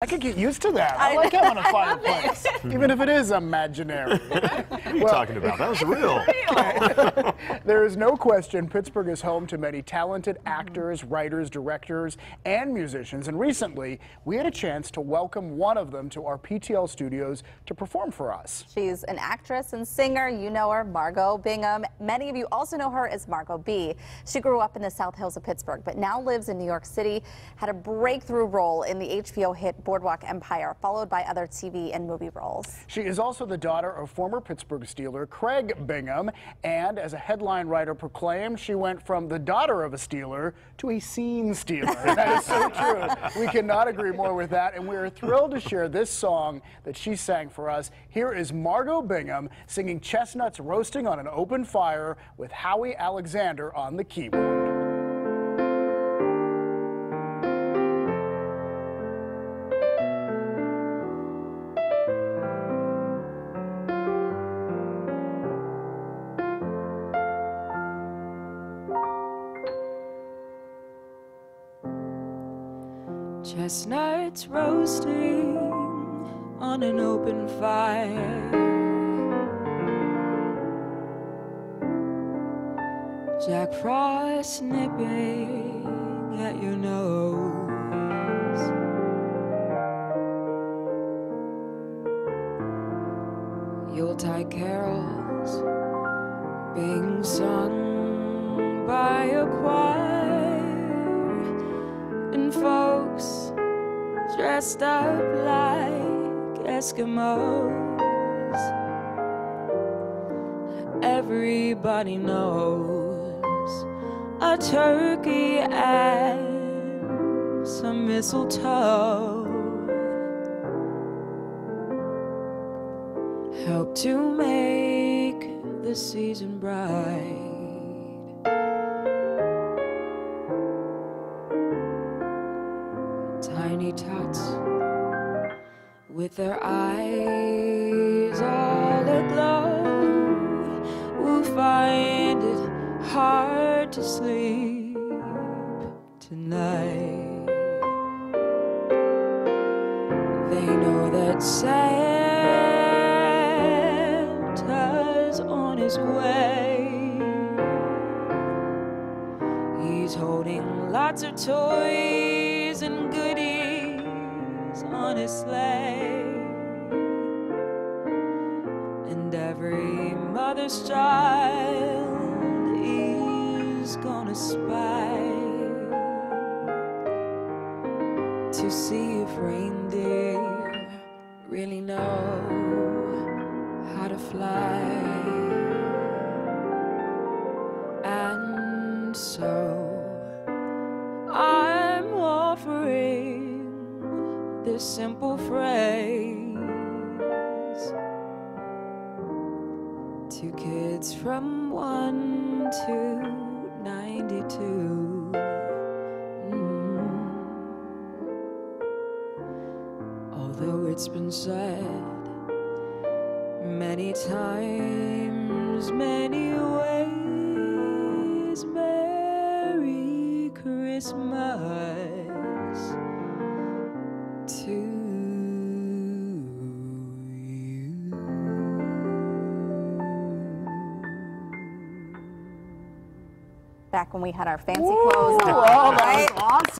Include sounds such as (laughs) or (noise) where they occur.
I could get used to that. I, like having a fireplace, even if it is imaginary. what are you well, talking about? That was real. (laughs) real. (laughs) there is no question Pittsburgh is home to many talented actors, writers, directors, and musicians. And recently, we had a chance to welcome one of them to our PTL studios to perform for us. She's an actress and singer. You know her, Margot Bingham. Many of you also know her as Margot B. She grew up in the South Hills of Pittsburgh, but now lives in New York City. Had a breakthrough role in the HBO hit Boardwalk Empire, followed by other TV and movie roles. She is also the daughter of former Pittsburgh Steeler Craig Bingham, and as a headline writer proclaimed, she went from the daughter of a Steeler to a scene stealer. (laughs) that is so true. We cannot agree more with that, and we are thrilled to share this song that she sang for us. Here is Margot Bingham singing Chestnuts Roasting on an Open Fire with Howie Alexander on the keyboard. Chestnuts roasting on an open fire. Jack Frost nipping at your nose. Yuletide carols being sung by a choir dressed up like Eskimos. Everybody knows a turkey and some mistletoe help to make the season bright. Tiny tots with their eyes all aglow will find it hard to sleep tonight. They know that Santa's on his way. He's holding lots of toys and And every mother's child is gonna spy to see if reindeer really know how to fly. This simple phrase to kids from 1 to 92. Mm. Although it's been said many times, back when we had our fancy Ooh, clothes on. Oh, right? awesome.